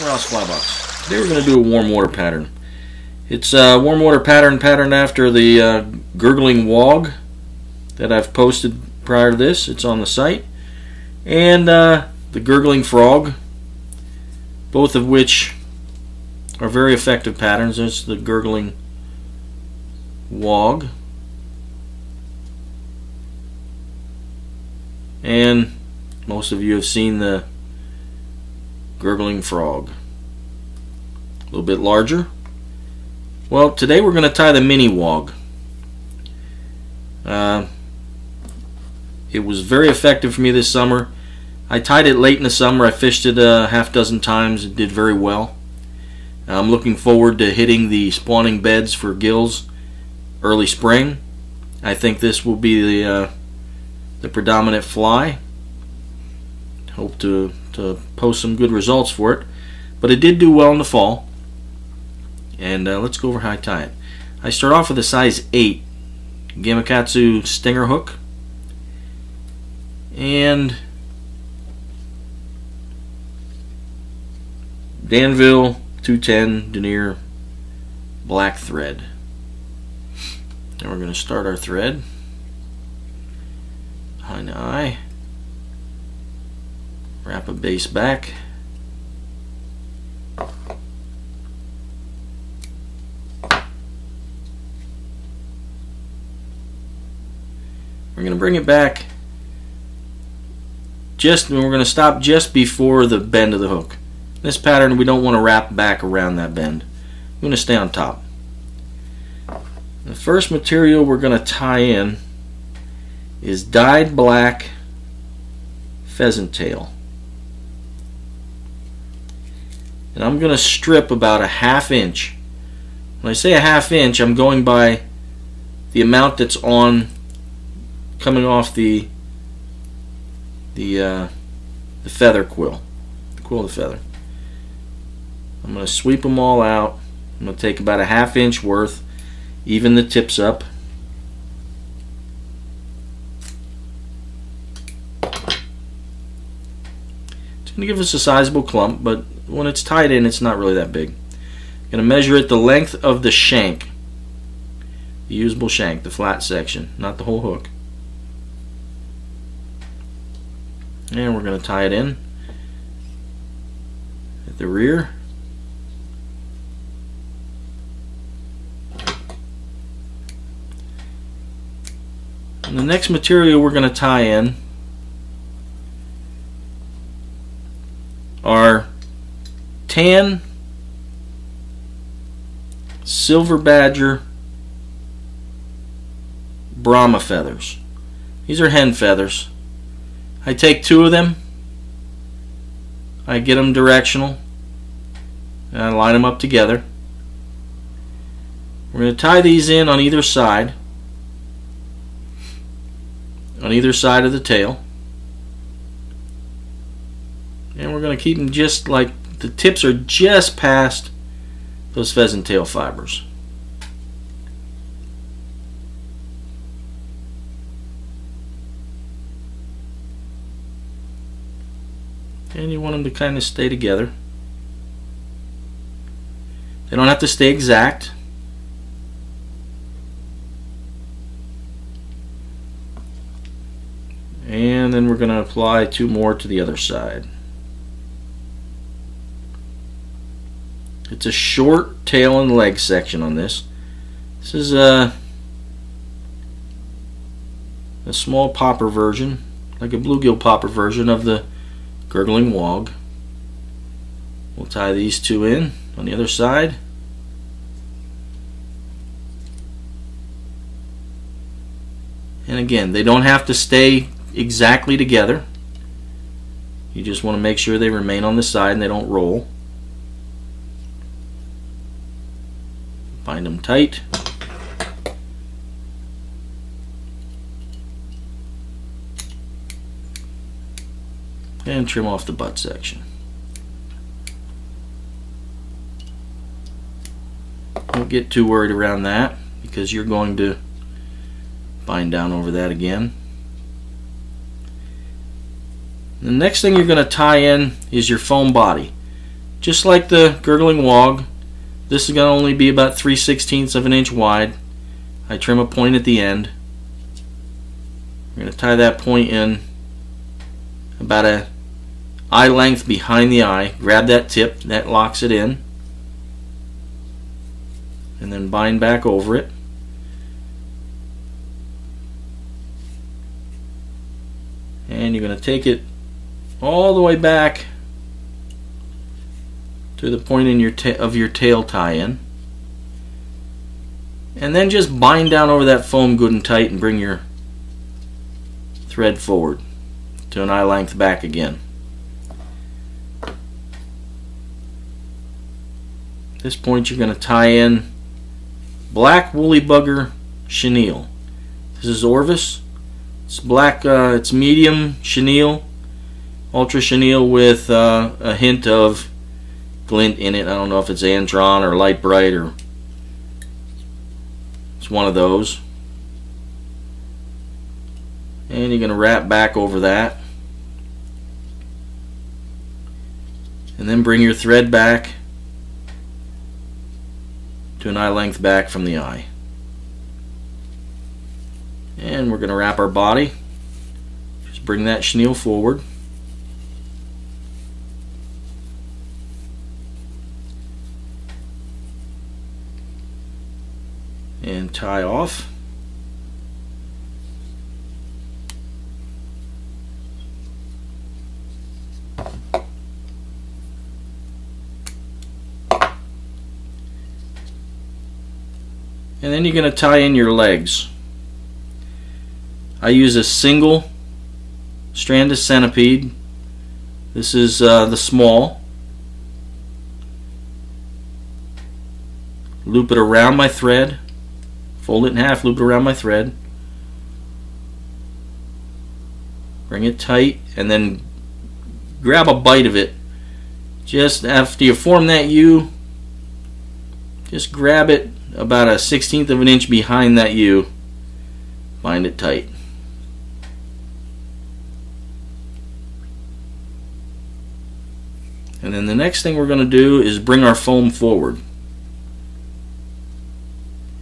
Today we're going to do a warm water pattern. It's a warm water pattern patterned after the uh, gurgling wog that I've posted prior to this. It's on the site. And uh, the gurgling frog, both of which are very effective patterns. There's the gurgling wog. And most of you have seen the gurgling frog. A little bit larger. Well, today we're going to tie the mini wog. Uh, it was very effective for me this summer. I tied it late in the summer. I fished it a half dozen times. It did very well. I'm looking forward to hitting the spawning beds for gills early spring. I think this will be the uh, the predominant fly. Hope to to post some good results for it. But it did do well in the fall. And uh, let's go over tie it. I start off with a size 8 Gamakatsu stinger hook. And Danville 210 denier black thread. Then we're going to start our thread. High eye wrap a base back. We're going to bring it back just we're going to stop just before the bend of the hook. This pattern we don't want to wrap back around that bend. We're going to stay on top. The first material we're going to tie in is dyed black pheasant tail and I'm going to strip about a half inch. When I say a half inch, I'm going by the amount that's on coming off the the uh, the feather quill, the quill of the feather. I'm going to sweep them all out. I'm going to take about a half inch worth, even the tips up. It's going to give us a sizable clump, but when it's tied in, it's not really that big. I'm going to measure it the length of the shank, the usable shank, the flat section, not the whole hook. And we're going to tie it in at the rear. And the next material we're going to tie in are tan silver badger Brahma feathers. These are hen feathers. I take two of them. I get them directional. And I line them up together. We're going to tie these in on either side. On either side of the tail. And we're going to keep them just like the tips are just past those pheasant tail fibers. And you want them to kind of stay together. They don't have to stay exact. And then we're going to apply two more to the other side. It's a short tail and leg section on this. This is a, a small popper version, like a bluegill popper version of the gurgling wog. We'll tie these two in on the other side. And again, they don't have to stay exactly together. You just want to make sure they remain on the side and they don't roll. Them tight. And trim off the butt section. Don't get too worried around that because you're going to bind down over that again. The next thing you're going to tie in is your foam body. just like the gurgling wog, this is going to only be about 3 sixteenths of an inch wide. I trim a point at the end. I'm going to tie that point in about a eye length behind the eye. Grab that tip, that locks it in. And then bind back over it. And you're going to take it all the way back to the point in your of your tail tie-in. And then just bind down over that foam good and tight and bring your thread forward to an eye length back again. At this point you're going to tie in black woolly bugger chenille. This is Orvis. It's black, uh, it's medium chenille, ultra chenille with uh, a hint of glint in it. I don't know if it's Antron or Lite Brite or it's one of those. And you're going to wrap back over that. And then bring your thread back to an eye length back from the eye. And we're going to wrap our body. Just bring that chenille forward. And tie off. And then you're going to tie in your legs. I use a single strand of centipede. This is uh, the small. Loop it around my thread. Fold it in half, loop it around my thread. Bring it tight and then grab a bite of it. Just after you form that U, just grab it about a sixteenth of an inch behind that U. Bind it tight. And then the next thing we're going to do is bring our foam forward.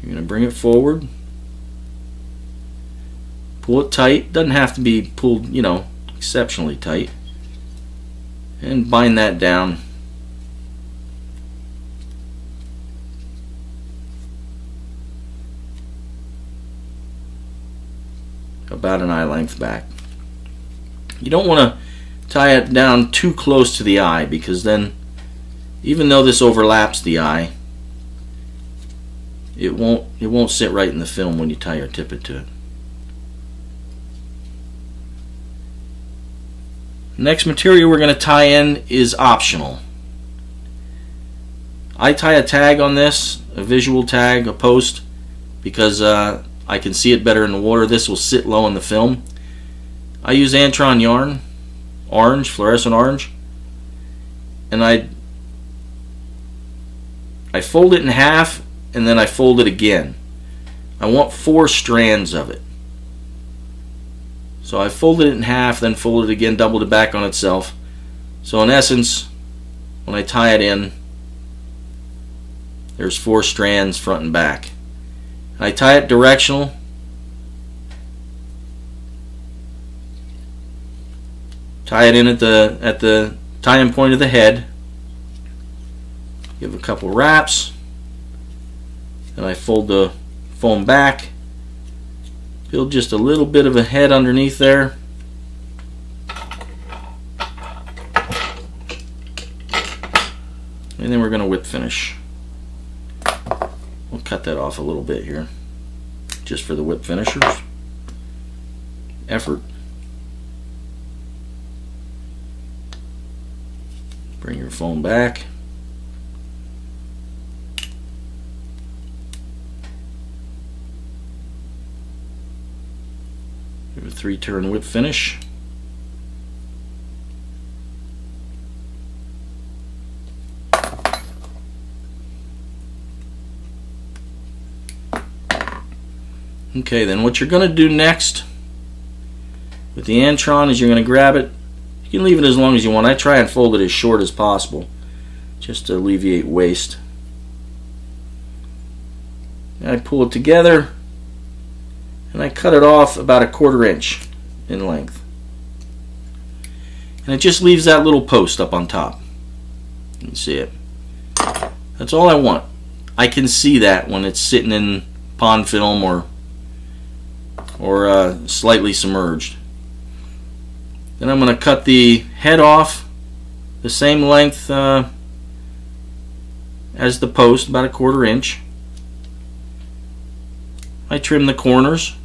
You're going to bring it forward. Pull it tight. Doesn't have to be pulled, you know, exceptionally tight. And bind that down about an eye length back. You don't want to tie it down too close to the eye because then even though this overlaps the eye it won't it won't sit right in the film when you tie your tippet to it. Next material we're going to tie in is optional. I tie a tag on this, a visual tag, a post, because uh, I can see it better in the water. This will sit low in the film. I use Antron yarn, orange, fluorescent orange, and I I fold it in half and then I fold it again. I want four strands of it. So I folded it in half, then folded it again, doubled it back on itself. So in essence, when I tie it in, there's four strands front and back. I tie it directional. Tie it in at the at the tie-in point of the head. Give a couple wraps. Then I fold the foam back. Build just a little bit of a head underneath there. And then we're going to whip finish. We'll cut that off a little bit here, just for the whip finishers. Effort. Bring your foam back. Three turn whip finish. Okay, then what you're going to do next with the Antron is you're going to grab it. You can leave it as long as you want. I try and fold it as short as possible. just to alleviate waste. I pull it together and I cut it off about a quarter inch in length. And it just leaves that little post up on top. You can see it. That's all I want. I can see that when it's sitting in pond film or or uh, slightly submerged. Then I'm going to cut the head off the same length uh, as the post, about a quarter inch. I trim the corners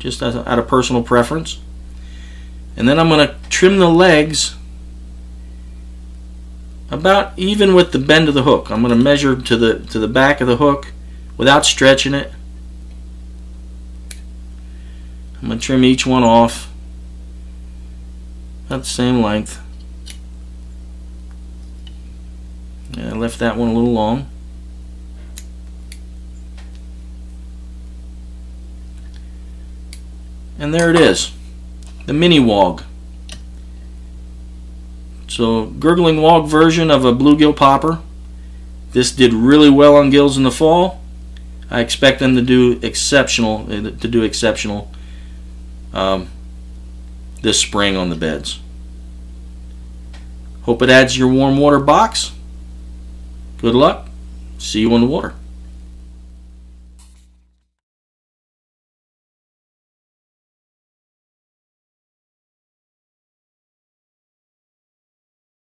just out of personal preference. And then I'm going to trim the legs about even with the bend of the hook. I'm going to measure to the to the back of the hook without stretching it. I'm going to trim each one off about the same length. Yeah, I left that one a little long. And there it is, the mini wog. So gurgling wog version of a bluegill popper. This did really well on gills in the fall. I expect them to do exceptional to do exceptional um, this spring on the beds. Hope it adds your warm water box. Good luck. See you in the water.